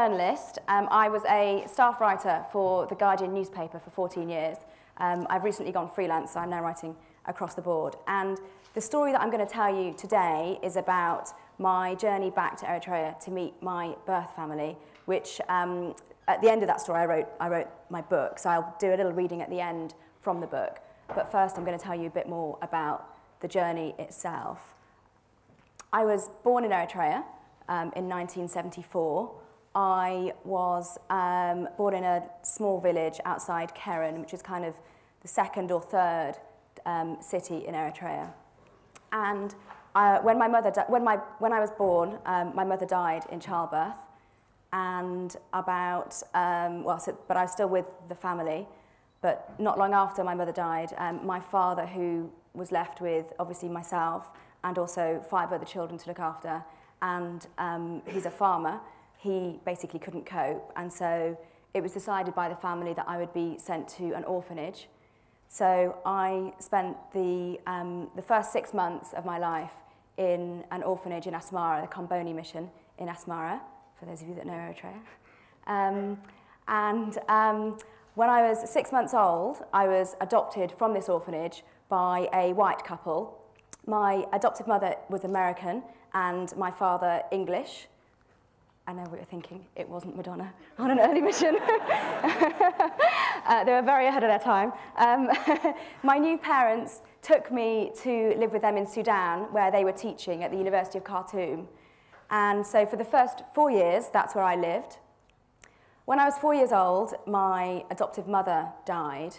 journalist. Um, I was a staff writer for the Guardian newspaper for 14 years. Um, I've recently gone freelance, so I'm now writing across the board. And the story that I'm going to tell you today is about my journey back to Eritrea to meet my birth family, which um, at the end of that story I wrote, I wrote my book, so I'll do a little reading at the end from the book. But first I'm going to tell you a bit more about the journey itself. I was born in Eritrea um, in 1974. I was um, born in a small village outside Keren, which is kind of the second or third um, city in Eritrea. And uh, when, my mother when, my, when I was born, um, my mother died in childbirth. And about, um, well, so, but I was still with the family. But not long after my mother died, um, my father, who was left with obviously myself and also five other children to look after, and um, he's a farmer, he basically couldn't cope. And so it was decided by the family that I would be sent to an orphanage. So I spent the, um, the first six months of my life in an orphanage in Asmara, the Comboni mission in Asmara, for those of you that know Eritrea. Um, and um, when I was six months old, I was adopted from this orphanage by a white couple. My adopted mother was American and my father English. Know what you're thinking, it wasn't Madonna on an early mission. uh, they were very ahead of their time. Um, my new parents took me to live with them in Sudan, where they were teaching at the University of Khartoum. And so for the first four years, that's where I lived. When I was four years old, my adoptive mother died.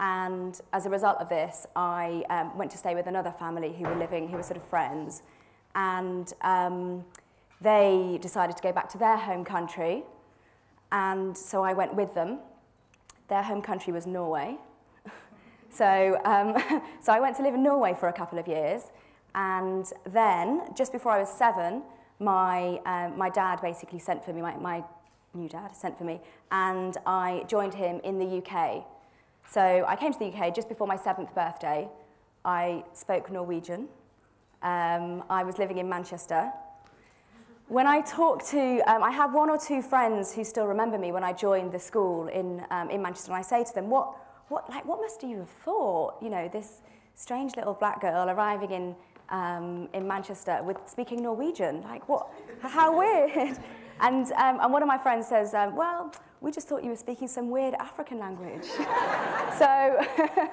And as a result of this, I um, went to stay with another family who were living, who were sort of friends. And um, they decided to go back to their home country. And so I went with them. Their home country was Norway. so, um, so I went to live in Norway for a couple of years. And then, just before I was seven, my, um, my dad basically sent for me, my, my new dad sent for me, and I joined him in the UK. So I came to the UK just before my seventh birthday. I spoke Norwegian. Um, I was living in Manchester. When I talk to, um, I have one or two friends who still remember me when I joined the school in, um, in Manchester, and I say to them, what, what, like, what must you have thought, you know, this strange little black girl arriving in um, in Manchester with speaking Norwegian. Like, what? How weird. And, um, and one of my friends says, um, well, we just thought you were speaking some weird African language. so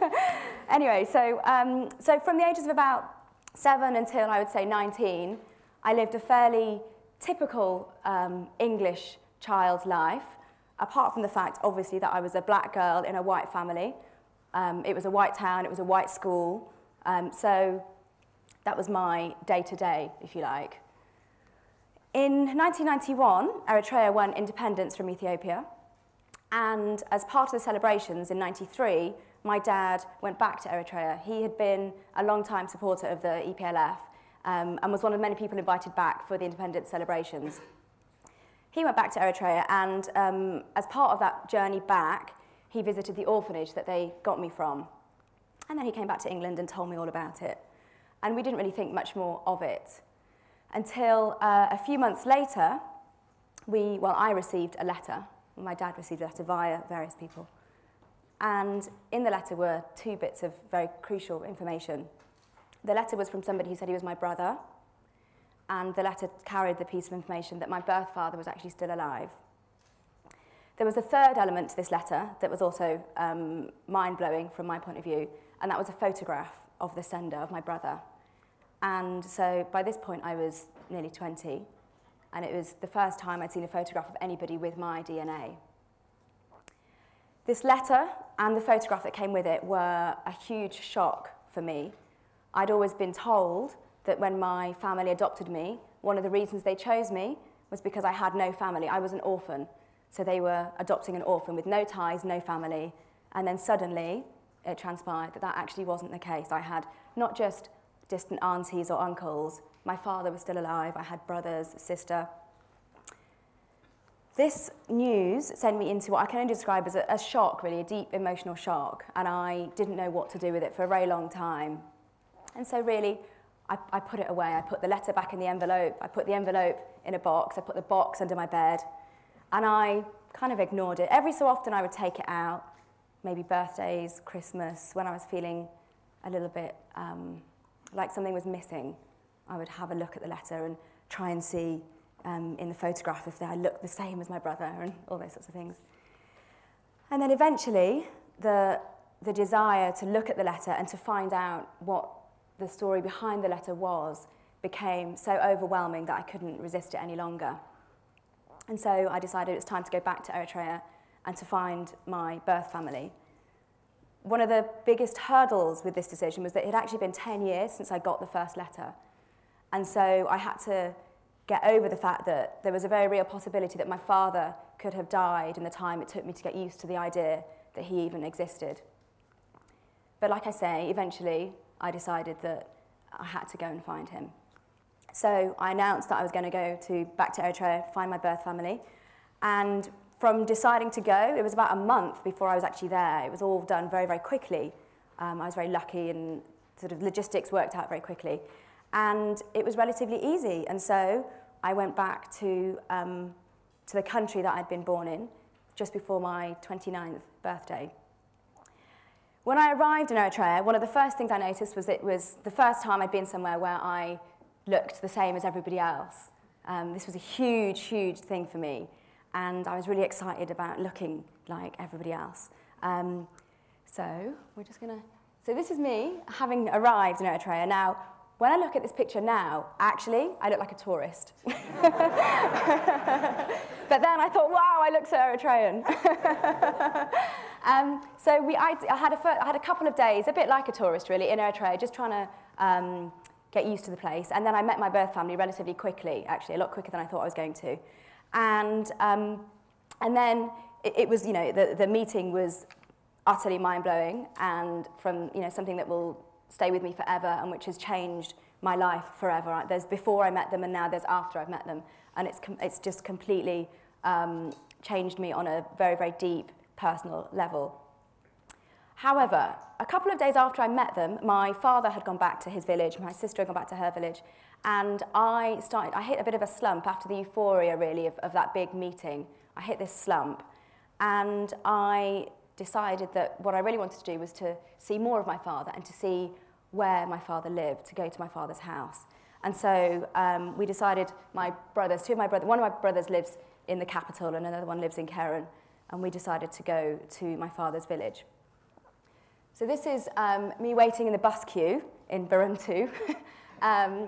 anyway, so, um, so from the ages of about seven until I would say 19, I lived a fairly typical um, English child's life, apart from the fact, obviously, that I was a black girl in a white family. Um, it was a white town, it was a white school. Um, so that was my day-to-day, if you like. In 1991, Eritrea won independence from Ethiopia. And as part of the celebrations in 93, my dad went back to Eritrea. He had been a long-time supporter of the EPLF um, and was one of many people invited back for the independence celebrations. He went back to Eritrea and um, as part of that journey back, he visited the orphanage that they got me from. And then he came back to England and told me all about it and we didn't really think much more of it. Until uh, a few months later, we, well, I received a letter. My dad received a letter via various people. And in the letter were two bits of very crucial information. The letter was from somebody who said he was my brother, and the letter carried the piece of information that my birth father was actually still alive. There was a third element to this letter that was also um, mind-blowing from my point of view, and that was a photograph of the sender, of my brother. And so by this point, I was nearly 20, and it was the first time I'd seen a photograph of anybody with my DNA. This letter and the photograph that came with it were a huge shock for me. I'd always been told that when my family adopted me, one of the reasons they chose me was because I had no family. I was an orphan. So they were adopting an orphan with no ties, no family. And then suddenly, it transpired that that actually wasn't the case. I had not just distant aunties or uncles, my father was still alive, I had brothers, sister. This news sent me into what I can only describe as a, a shock, really, a deep emotional shock, and I didn't know what to do with it for a very long time. And so really, I, I put it away. I put the letter back in the envelope, I put the envelope in a box, I put the box under my bed, And I kind of ignored it. Every so often I would take it out, maybe birthdays, Christmas, when I was feeling a little bit um, like something was missing. I would have a look at the letter and try and see um, in the photograph if I looked the same as my brother and all those sorts of things. And then eventually, the, the desire to look at the letter and to find out what the story behind the letter was became so overwhelming that I couldn't resist it any longer. And so I decided it was time to go back to Eritrea and to find my birth family. One of the biggest hurdles with this decision was that it had actually been 10 years since I got the first letter. And so I had to get over the fact that there was a very real possibility that my father could have died in the time it took me to get used to the idea that he even existed. But like I say, eventually I decided that I had to go and find him. So I announced that I was going to go to back to Eritrea, find my birth family. And from deciding to go, it was about a month before I was actually there. It was all done very, very quickly. Um, I was very lucky and sort of logistics worked out very quickly. And it was relatively easy. And so I went back to, um, to the country that I'd been born in just before my 29th birthday. When I arrived in Eritrea, one of the first things I noticed was it was the first time I'd been somewhere where I looked the same as everybody else. Um, this was a huge, huge thing for me, and I was really excited about looking like everybody else. Um, so we're just gonna. So this is me having arrived in Eritrea. Now, when I look at this picture now, actually, I look like a tourist. but then I thought, wow, I look so Eritrean. um, so we, I, I, had a, I had a couple of days, a bit like a tourist really, in Eritrea, just trying to um, get used to the place. And then I met my birth family relatively quickly, actually, a lot quicker than I thought I was going to. And, um, and then it, it was, you know, the, the meeting was utterly mind-blowing and from, you know, something that will stay with me forever and which has changed my life forever. There's before I met them and now there's after I've met them. And it's, it's just completely um, changed me on a very, very deep personal level. However, a couple of days after I met them, my father had gone back to his village, my sister had gone back to her village, and I started, I hit a bit of a slump after the euphoria really of, of that big meeting. I hit this slump, and I decided that what I really wanted to do was to see more of my father and to see where my father lived, to go to my father's house. And so um, we decided, my brothers, two of my brothers, one of my brothers lives in the capital and another one lives in Keren, and we decided to go to my father's village. So this is um, me waiting in the bus queue in Barentu. um,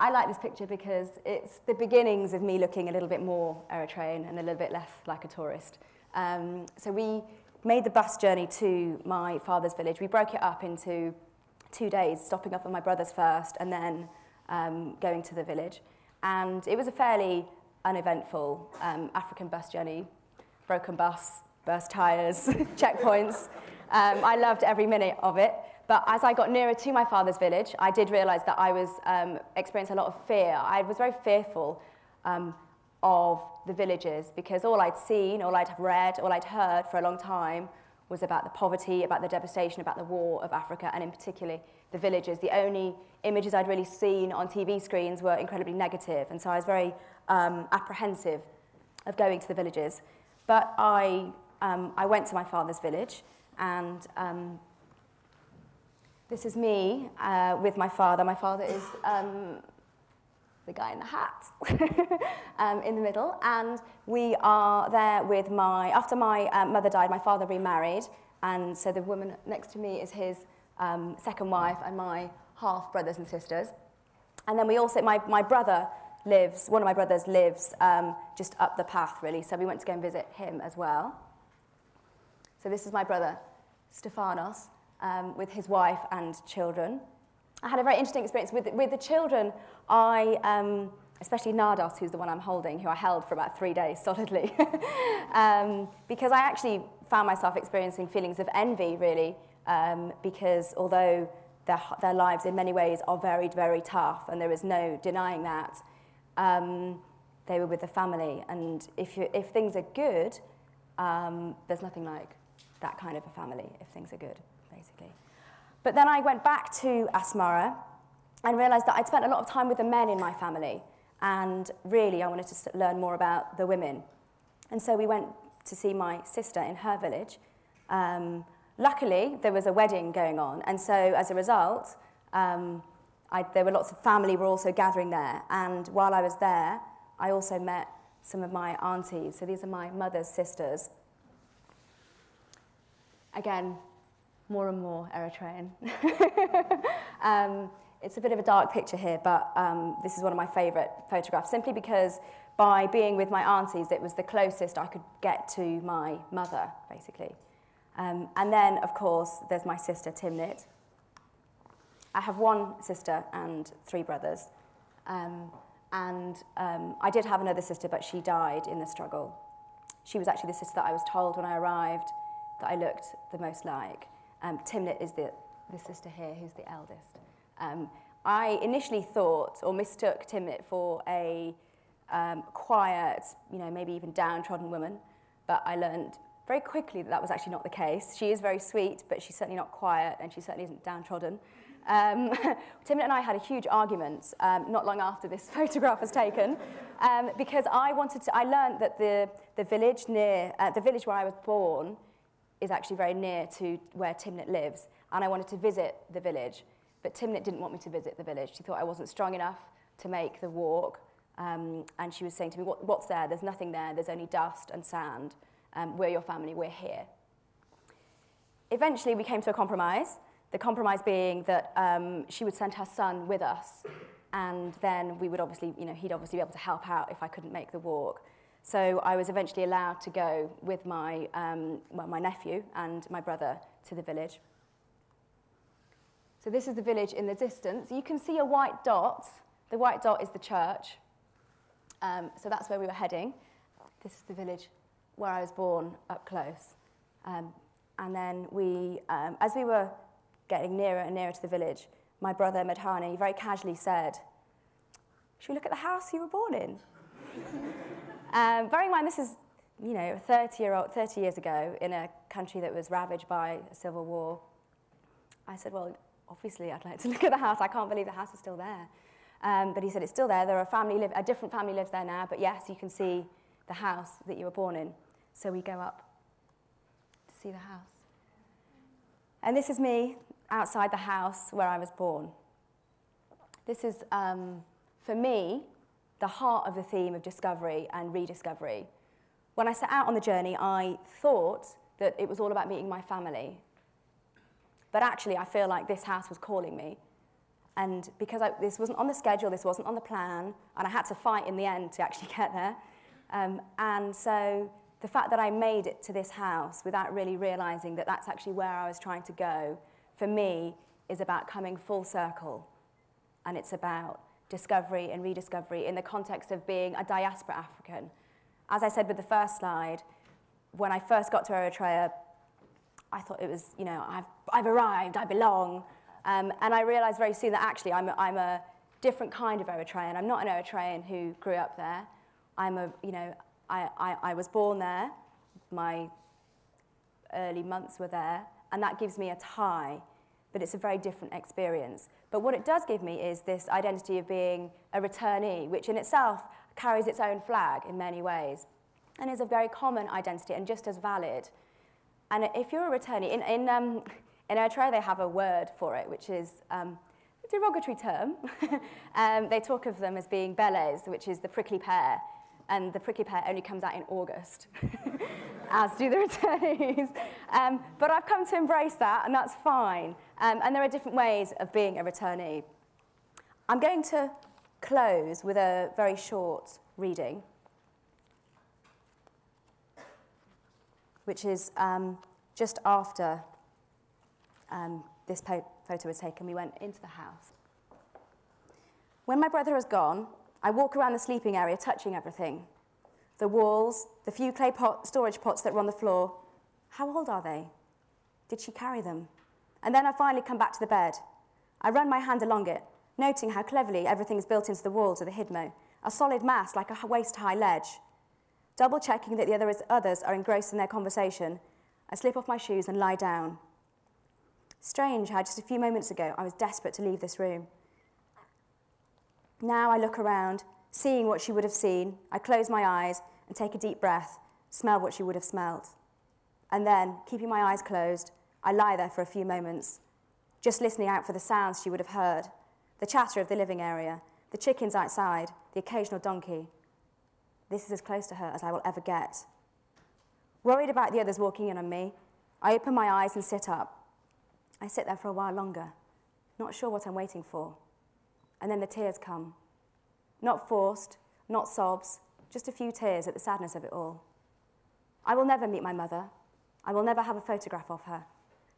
I like this picture because it's the beginnings of me looking a little bit more Eritrean and a little bit less like a tourist. Um, so we made the bus journey to my father's village. We broke it up into two days, stopping off at my brother's first and then um, going to the village. And it was a fairly uneventful um, African bus journey. Broken bus, burst tyres, checkpoints. Um, I loved every minute of it. But as I got nearer to my father's village, I did realise that I was um, experiencing a lot of fear. I was very fearful um, of the villages because all I'd seen, all I'd read, all I'd heard for a long time was about the poverty, about the devastation, about the war of Africa, and in particular the villages. The only images I'd really seen on TV screens were incredibly negative, and so I was very um, apprehensive of going to the villages. But I, um, I went to my father's village, and um, this is me uh, with my father. My father is um, the guy in the hat um, in the middle. And we are there with my, after my um, mother died, my father remarried. And so the woman next to me is his um, second wife and my half brothers and sisters. And then we also, my, my brother lives, one of my brothers lives um, just up the path, really. So we went to go and visit him as well. So this is my brother, Stefanos, um, with his wife and children. I had a very interesting experience with, with the children. I, um, especially Nardos, who's the one I'm holding, who I held for about three days solidly, um, because I actually found myself experiencing feelings of envy, really, um, because although their, their lives in many ways are very, very tough, and there is no denying that, um, they were with the family. And if, you, if things are good, um, there's nothing like that kind of a family, if things are good, basically. But then I went back to Asmara and realized that I'd spent a lot of time with the men in my family. And really, I wanted to learn more about the women. And so we went to see my sister in her village. Um, luckily, there was a wedding going on, and so as a result, um, I, there were lots of family were also gathering there. And while I was there, I also met some of my aunties. So these are my mother's sisters. Again, more and more Eritrean. um, it's a bit of a dark picture here, but um, this is one of my favourite photographs, simply because by being with my aunties, it was the closest I could get to my mother, basically. Um, and then, of course, there's my sister, Timnit. I have one sister and three brothers. Um, and um, I did have another sister, but she died in the struggle. She was actually the sister that I was told when I arrived that I looked the most like. Um, Timnit is the, the sister here who's the eldest. Um, I initially thought or mistook Timnit for a um, quiet, you know, maybe even downtrodden woman, but I learned very quickly that that was actually not the case. She is very sweet, but she's certainly not quiet, and she certainly isn't downtrodden. Um, Timnit and I had a huge argument um, not long after this photograph was taken, um, because I wanted to. I learned that the the village near uh, the village where I was born is actually very near to where Timnit lives, and I wanted to visit the village. But Timnit didn't want me to visit the village. She thought I wasn't strong enough to make the walk. Um, and she was saying to me, what, What's there? There's nothing there. There's only dust and sand. Um, we're your family. We're here. Eventually, we came to a compromise. The compromise being that um, she would send her son with us, and then we would obviously, you know, he'd obviously be able to help out if I couldn't make the walk. So I was eventually allowed to go with my, um, well, my nephew and my brother to the village. So this is the village in the distance. You can see a white dot. The white dot is the church. Um, so that's where we were heading. This is the village where I was born up close. Um, and then we, um, as we were getting nearer and nearer to the village, my brother Medhani very casually said, Should we look at the house you were born in? um, bearing in mind, this is, you know, 30, year old, 30 years ago in a country that was ravaged by a civil war. I said, Well, obviously I'd like to look at the house. I can't believe the house is still there. Um, but he said it's still there. There are family, live, a different family lives there now. But yes, you can see the house that you were born in. So we go up to see the house. And this is me outside the house where I was born. This is, um, for me, the heart of the theme of discovery and rediscovery. When I set out on the journey, I thought that it was all about meeting my family but actually, I feel like this house was calling me. And because I, this wasn't on the schedule, this wasn't on the plan, and I had to fight in the end to actually get there. Um, and so the fact that I made it to this house without really realizing that that's actually where I was trying to go, for me, is about coming full circle. And it's about discovery and rediscovery in the context of being a diaspora African. As I said with the first slide, when I first got to Eritrea, I thought it was, you know, I've, I've arrived, I belong. Um, and I realized very soon that actually I'm a, I'm a different kind of Eritrean. I'm not an Eritrean who grew up there. I'm a, you know, I, I, I was born there. My early months were there. And that gives me a tie, but it's a very different experience. But what it does give me is this identity of being a returnee, which in itself carries its own flag in many ways and is a very common identity and just as valid and if you're a returnee, in, in, um, in Eritrea they have a word for it, which is um, a derogatory term. um, they talk of them as being beles, which is the prickly pear. And the prickly pear only comes out in August, as do the returnees. Um, but I've come to embrace that, and that's fine. Um, and there are different ways of being a returnee. I'm going to close with a very short reading. which is um, just after um, this photo was taken, we went into the house. When my brother has gone, I walk around the sleeping area touching everything. The walls, the few clay pot, storage pots that were on the floor. How old are they? Did she carry them? And then I finally come back to the bed. I run my hand along it, noting how cleverly everything is built into the walls of the hidmo, a solid mass like a waist-high ledge. Double checking that the other others are engrossed in their conversation, I slip off my shoes and lie down. Strange how just a few moments ago I was desperate to leave this room. Now I look around, seeing what she would have seen. I close my eyes and take a deep breath, smell what she would have smelled. And then, keeping my eyes closed, I lie there for a few moments, just listening out for the sounds she would have heard the chatter of the living area, the chickens outside, the occasional donkey. This is as close to her as I will ever get. Worried about the others walking in on me, I open my eyes and sit up. I sit there for a while longer, not sure what I'm waiting for. And then the tears come. Not forced, not sobs, just a few tears at the sadness of it all. I will never meet my mother. I will never have a photograph of her.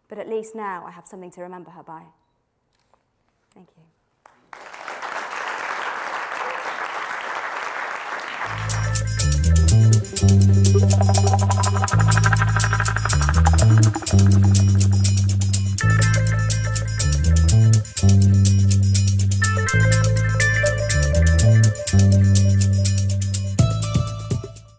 But at least now I have something to remember her by. Thank you.